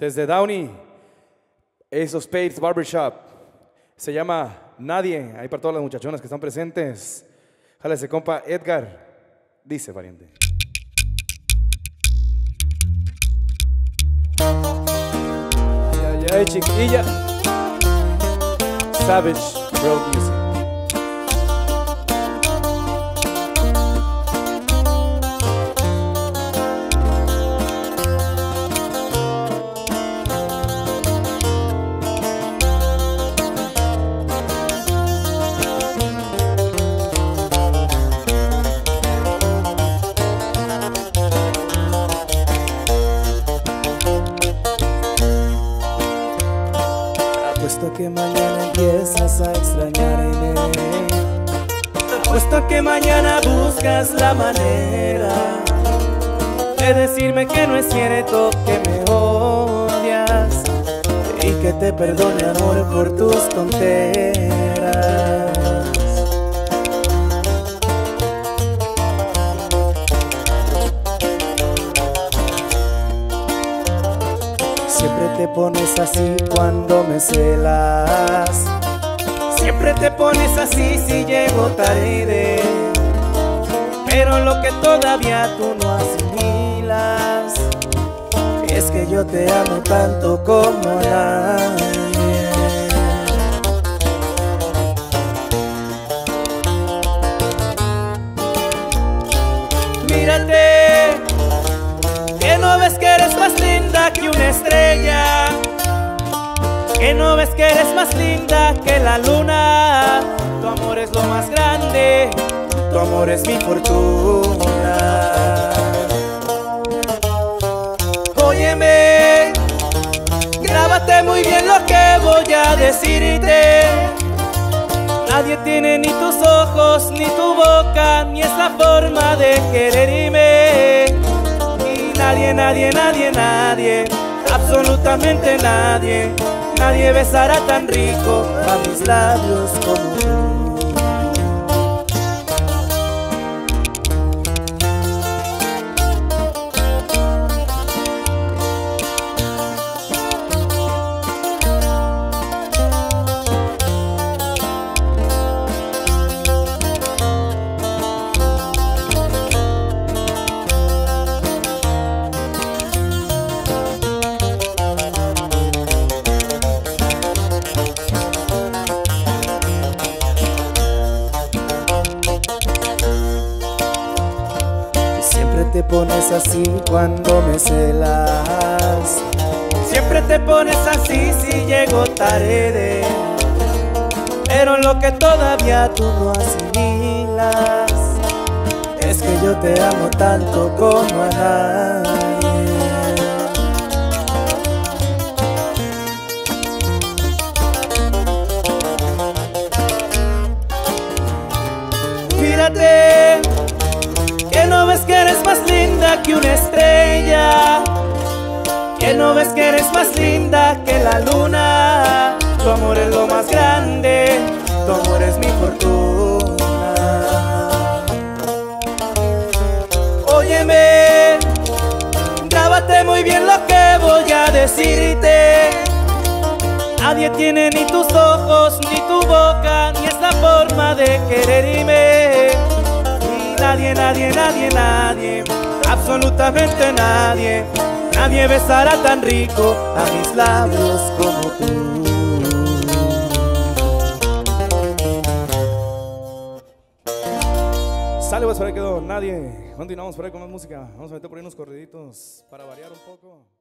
Desde Downey, Ace of Spades Barbershop. Se llama Nadie. Ahí para todas las muchachonas que están presentes. Jale ese compa Edgar. Dice, pariente. Ay, ay, ay, chiquilla. Savage Road Music. Apuesto que mañana empiezas a extrañarme. Apuesto que mañana buscas la manera de decirme que no es cierto que me odias y que te perdone amor por tus tonteras. Te pones así cuando me celas. Siempre te pones así si llego tarde. Pero lo que todavía tú no asimilas es que yo te amo tanto como a eres más linda que una estrella. Que no ves que eres más linda que la luna. Tu amor es lo más grande, tu amor es mi fortuna. Óyeme, grábate muy bien lo que voy a decirte. Nadie tiene ni tus ojos, ni tu boca, ni esa forma de quererme. Nadie, nadie, nadie, nadie, absolutamente nadie, nadie besará tan rico a mis labios como tú. Siempre te pones así cuando me celas. Siempre te pones así si llego tarde. Pero lo que todavía tú no asimilas es que yo te amo tanto como a nadie. Que una estrella. Que no ves que eres más linda que la luna. Tu amor es lo más grande, tu amor es mi fortuna. Óyeme, grábate muy bien lo que voy a decirte. Nadie tiene ni tus ojos, ni tu boca, ni esa forma de quererme. Nadie, nadie, nadie, nadie, absolutamente nadie, nadie besará tan rico a mis labios como tú. Sale, pues por ahí quedó nadie. Continuamos por ahí con más música. Vamos a meter por ahí unos corriditos para variar un poco.